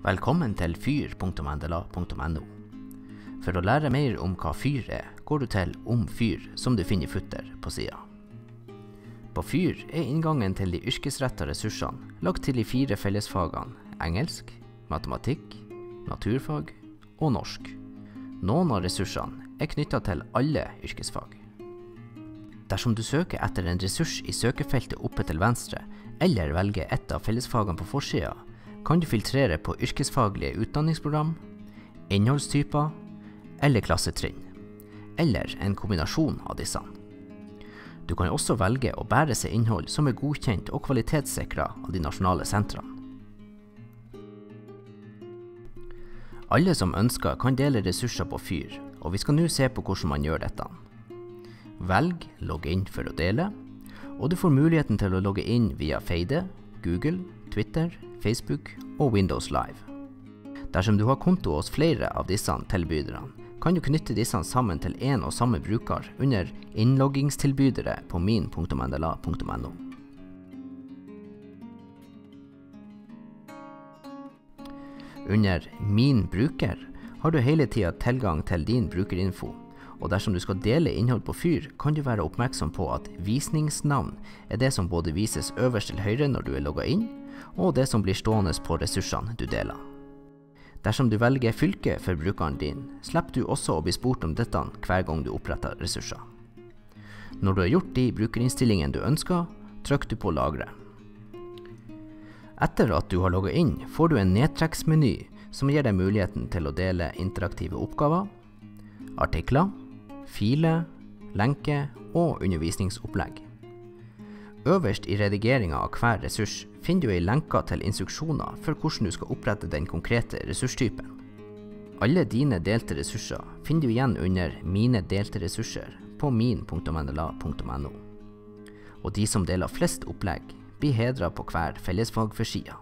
Velkommen til fyr.ndla.no. For å lære mer om hva fyr er, går du til Om fyr, som du finner i futter på sida. På Fyr er inngangen til de yrkesretta ressursene lagt til de fire fellesfagene engelsk, matematikk, naturfag og norsk. Noen av ressursene er knytta til alle yrkesfag. Dersom du søker etter en ressurs i søkefeltet oppe til venstre, eller velger et av fellesfagene på forsida, kan du filtrere på yrkesfaglige utdanningsprogram, innholdstyper eller klassetrinn, eller en kombinasjon av disse. Du kan også velge å bære seg innhold som er godkjent og kvalitetssikra av de nasjonale sentrene. Alle som ønsker kan dele ressurser på Fyr, og vi skal nå se på hvordan man gjør dette. Velg logg inn for å dele, og du får muligheten til å logge inn via Feide, Google, Twitter, Facebook og Windows Live. Dersom du har konto hos flere av disse tilbyderne, kan du knytte disse sammen til én og samme bruker under innloggingstilbydere på min.ndla.no. Under Min bruker har du hele tida tilgang til din brukerinfo, og dersom du skal dele innhold på Fyr, kan du være oppmerksom på at visningsnavn er det som både vises øverst til høyre når du er logga inn, og det som blir stående på ressursene du deler. Dersom du velger fylke for brukeren din, slipper du også å bli spurt om dette hver gang du oppretter ressurser. Når du har gjort de brukerinnstillingene du ønsker, trykk du på lagre. Etter at du har logget inn, får du en nedtrekksmeny som gir deg muligheten til å dele interaktive oppgaver, artikler, filer, lenker og undervisningsopplegg. Øverst i redigeringa av hver ressurs finner du ei lenke til instruksjoner for hvordan du skal opprette den konkrete ressurstypen. Alle dine delte ressurser finner du igjen under Mine delte ressurser på min.nla.no. Og de som deler flest opplegg, blir hedra på hver fellesfagforside.